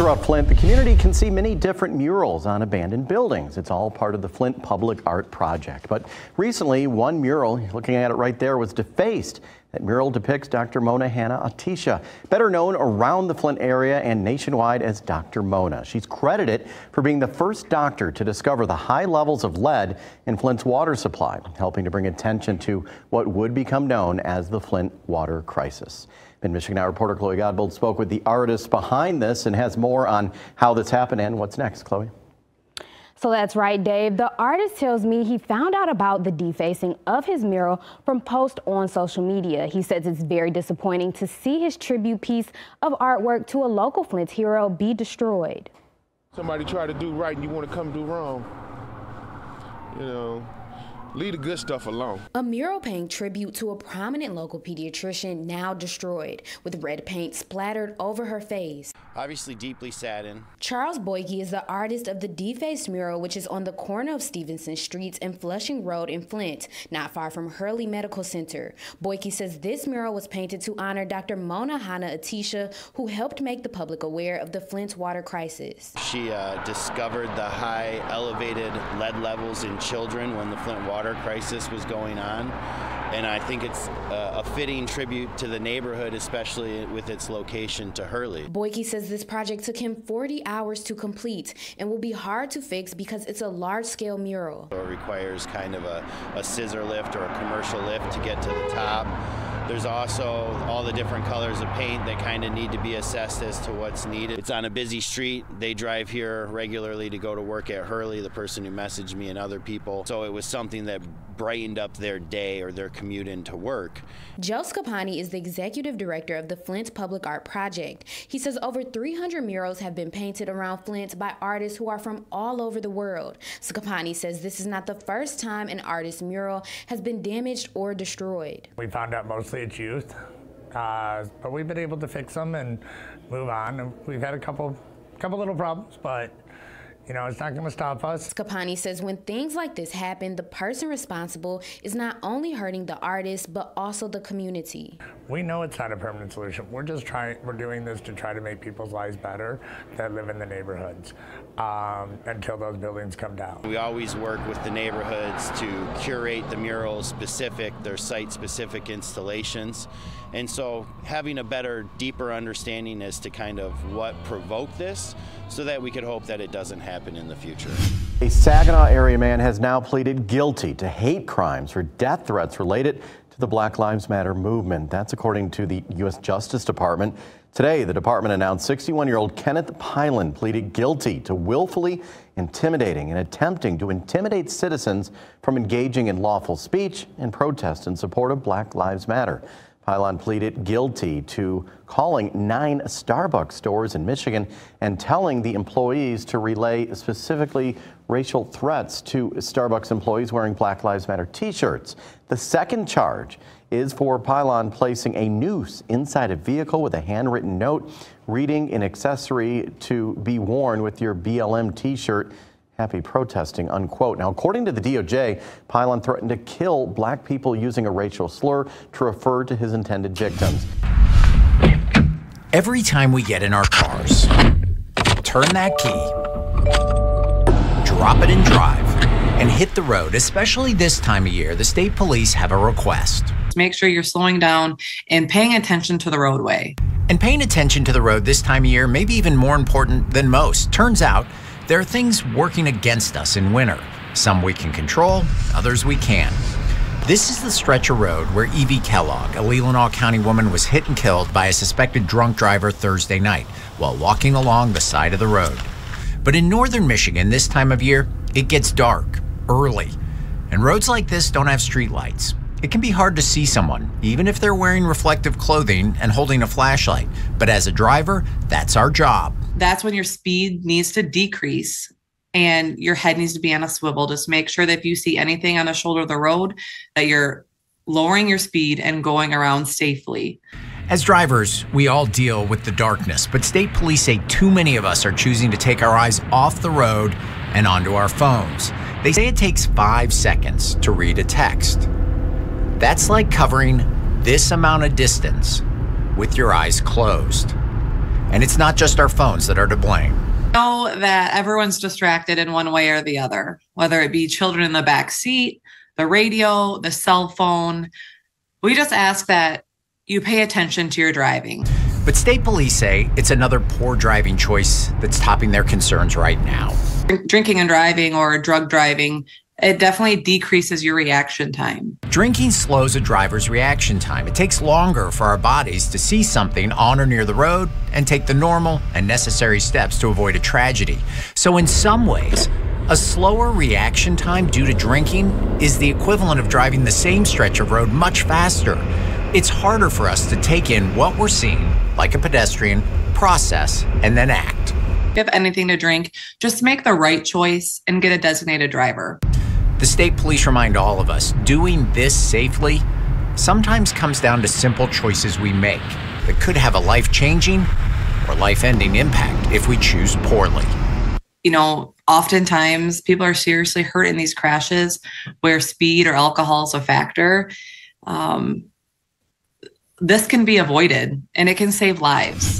Throughout Flint, the community can see many different murals on abandoned buildings. It's all part of the Flint Public Art Project. But recently, one mural, looking at it right there, was defaced. That mural depicts Dr. Mona Hanna Attisha, better known around the Flint area and nationwide as Dr. Mona. She's credited for being the first doctor to discover the high levels of lead in Flint's water supply, helping to bring attention to what would become known as the Flint water crisis. Mid-Michigan Now reporter Chloe Godbold spoke with the artist behind this and has more on how this happened and what's next. Chloe. So that's right, Dave. The artist tells me he found out about the defacing of his mural from post on social media. He says it's very disappointing to see his tribute piece of artwork to a local Flint hero be destroyed. Somebody try to do right and you want to come do wrong. You know, Leave the good stuff alone. A mural paying tribute to a prominent local pediatrician now destroyed, with red paint splattered over her face. Obviously deeply saddened. Charles Boike is the artist of the defaced mural, which is on the corner of Stevenson Streets and Flushing Road in Flint, not far from Hurley Medical Center. Boike says this mural was painted to honor Dr. Mona Hanna Attisha, who helped make the public aware of the Flint water crisis. She uh, discovered the high elevated lead levels in children when the Flint water water crisis was going on. And I think it's a, a fitting tribute to the neighborhood, especially with its location to Hurley. Boike says this project took him 40 hours to complete and will be hard to fix because it's a large scale mural. So it requires kind of a, a scissor lift or a commercial lift to get to the top. There's also all the different colors of paint that kind of need to be assessed as to what's needed. It's on a busy street. They drive here regularly to go to work at Hurley, the person who messaged me and other people. So it was something that brightened up their day or their commute into work. Joe Schipani is the executive director of the Flint Public Art Project. He says over 300 murals have been painted around Flint by artists who are from all over the world. Schipani says this is not the first time an artist's mural has been damaged or destroyed. We found out mostly it's youth, Uh, but we've been able to fix them and move on. We've had a couple, couple little problems, but you know, it's not going to stop us. Schipani says when things like this happen, the person responsible is not only hurting the artist, but also the community. We know it's not a permanent solution. We're just trying, we're doing this to try to make people's lives better that live in the neighborhoods um, until those buildings come down. We always work with the neighborhoods to curate the murals specific, their site specific installations. And so having a better, deeper understanding as to kind of what provoked this so that we could hope that it doesn't happen in the future. A Saginaw area man has now pleaded guilty to hate crimes for death threats related to the Black Lives Matter movement. That's according to the U.S. Justice Department. Today, the department announced 61-year-old Kenneth Pylan pleaded guilty to willfully intimidating and attempting to intimidate citizens from engaging in lawful speech and protest in support of Black Lives Matter. Pylan pleaded guilty to calling nine Starbucks stores in Michigan and telling the employees to relay specifically racial threats to Starbucks employees wearing Black Lives Matter t-shirts. The second charge is for Pylan placing a noose inside a vehicle with a handwritten note reading an accessory to be worn with your BLM t-shirt happy protesting, unquote. Now, according to the DOJ, Pylan threatened to kill black people using a racial slur to refer to his intended victims. Every time we get in our cars, turn that key, drop it and drive, and hit the road, especially this time of year, the state police have a request. Make sure you're slowing down and paying attention to the roadway. And paying attention to the road this time of year may be even more important than most. Turns out, there are things working against us in winter. Some we can control, others we can't. This is the stretch of road where Evie Kellogg, a Leelanau County woman, was hit and killed by a suspected drunk driver Thursday night while walking along the side of the road. But in northern Michigan, this time of year, it gets dark early, and roads like this don't have streetlights. It can be hard to see someone, even if they're wearing reflective clothing and holding a flashlight. But as a driver, that's our job. That's when your speed needs to decrease and your head needs to be on a swivel. Just make sure that if you see anything on the shoulder of the road, that you're lowering your speed and going around safely. As drivers, we all deal with the darkness, but state police say too many of us are choosing to take our eyes off the road and onto our phones. They say it takes five seconds to read a text. That's like covering this amount of distance with your eyes closed. And it's not just our phones that are to blame. Know that everyone's distracted in one way or the other, whether it be children in the back seat, the radio, the cell phone. We just ask that you pay attention to your driving. But state police say it's another poor driving choice that's topping their concerns right now. Drinking and driving or drug driving, it definitely decreases your reaction time. Drinking slows a driver's reaction time. It takes longer for our bodies to see something on or near the road and take the normal and necessary steps to avoid a tragedy. So, in some ways, a slower reaction time due to drinking is the equivalent of driving the same stretch of road much faster. It's harder for us to take in what we're seeing, like a pedestrian, process, and then act. If you have anything to drink, just make the right choice and get a designated driver. The state police remind all of us doing this safely sometimes comes down to simple choices we make that could have a life changing or life ending impact if we choose poorly. You know, oftentimes people are seriously hurt in these crashes where speed or alcohol is a factor. Um, this can be avoided and it can save lives.